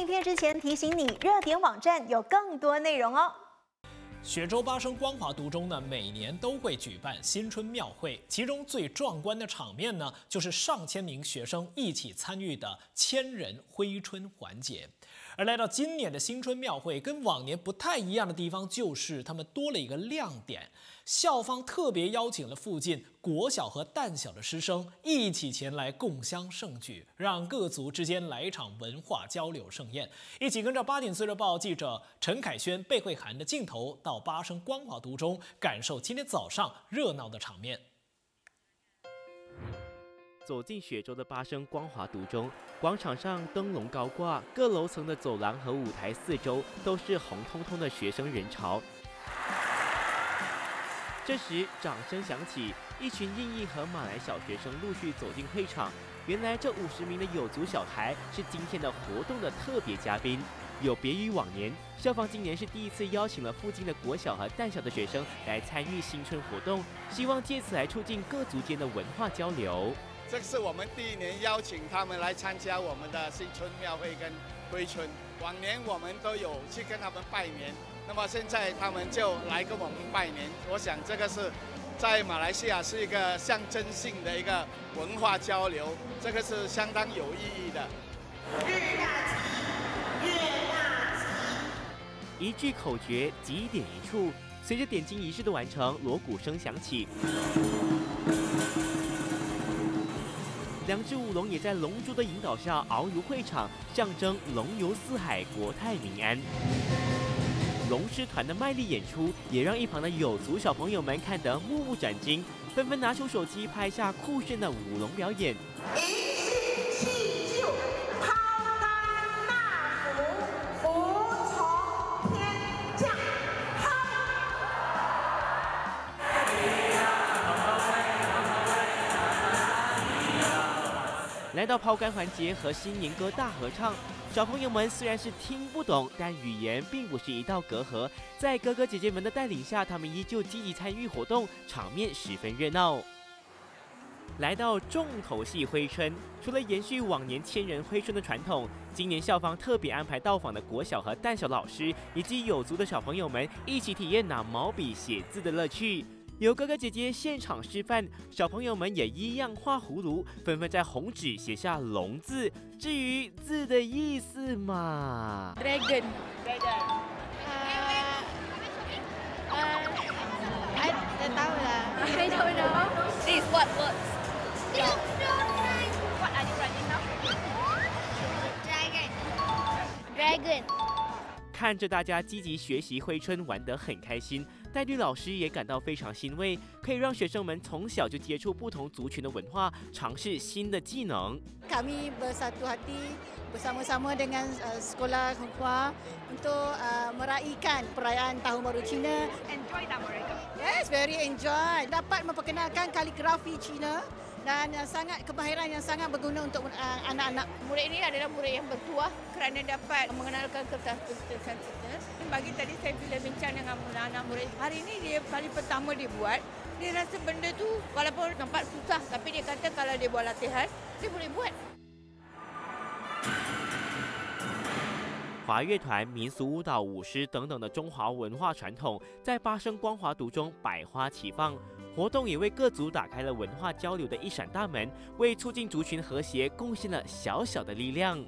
影片之前提醒你，热点网站有更多内容哦。雪州八生光华读中呢，每年都会举办新春庙会，其中最壮观的场面呢，就是上千名学生一起参与的千人挥春环节。而来到今年的新春庙会，跟往年不太一样的地方，就是他们多了一个亮点。校方特别邀请了附近国小和旦小的师生一起前来共襄盛举，让各族之间来一场文化交流盛宴。一起跟着八点岁日报记者陈凯轩、贝慧涵的镜头，到八生光华读中，感受今天早上热闹的场面。走进雪州的八生光华独中，广场上灯笼高挂，各楼层的走廊和舞台四周都是红彤彤的学生人潮。这时，掌声响起，一群印裔和马来小学生陆续走进会场。原来，这五十名的有族小孩是今天的活动的特别嘉宾。有别于往年，校方今年是第一次邀请了附近的国小和淡小的学生来参与新春活动，希望借此来促进各族间的文化交流。这是我们第一年邀请他们来参加我们的新春庙会跟归春。往年我们都有去跟他们拜年。那么现在他们就来跟我们拜年，我想这个是在马来西亚是一个象征性的一个文化交流，这个是相当有意义的。日大吉，月大吉，一句口诀，几点一处，随着点睛仪式的完成，锣鼓声响起，两只舞龙也在龙珠的引导下遨游会场，象征龙游四海，国泰民安。龙狮团的卖力演出，也让一旁的有族小朋友们看得目不转睛，纷纷拿出手机拍下酷炫的舞龙表演。来到抛竿环节和新年歌大合唱，小朋友们虽然是听不懂，但语言并不是一道隔阂。在哥哥姐姐们的带领下，他们依旧积极参与活动，场面十分热闹。来到重头戏挥春，除了延续往年千人挥春的传统，今年校方特别安排到访的国小和旦小老师以及有族的小朋友们一起体验拿毛笔写字的乐趣。有哥哥姐姐现场示范，小朋友们也一样画葫芦，纷纷在红纸写下“龙”字。至于字的意思嘛，Dragon，Dragon，呃，呃，I don't know I don't know. This what words? What 看着大家积极学习挥春，玩得很开心。戴律老师也感到非常欣慰，可以让学生们从小就接触不同族群的文化，尝试新的技能。Kami bersatu hati bersama-sama dengan sekolah Hongkong untuk meraihkan perayaan Tahun Baru Cina. Enjoy tak mereka? Yes, very enjoy. Dapat memperkenalkan kaligrafi Cina. dan sangat kemahiran yang sangat berguna untuk anak-anak. Murid ini adalah murid yang bertuah kerana dapat mengenalkan kertas tulisan kita. Bagi tadi saya bila bincang dengan anak-anak murid, hari ini dia kali pertama dia buat, dia rasa benda tu walaupun nampak susah tapi dia kata kalau dia buat latihan, dia boleh buat. 华乐团、民俗舞蹈、舞狮等等的中华文化传统，在八声光华读中百花齐放。 活动也为各族打开了文化交流的一扇大门，为促进族群和谐贡献了小小的力量。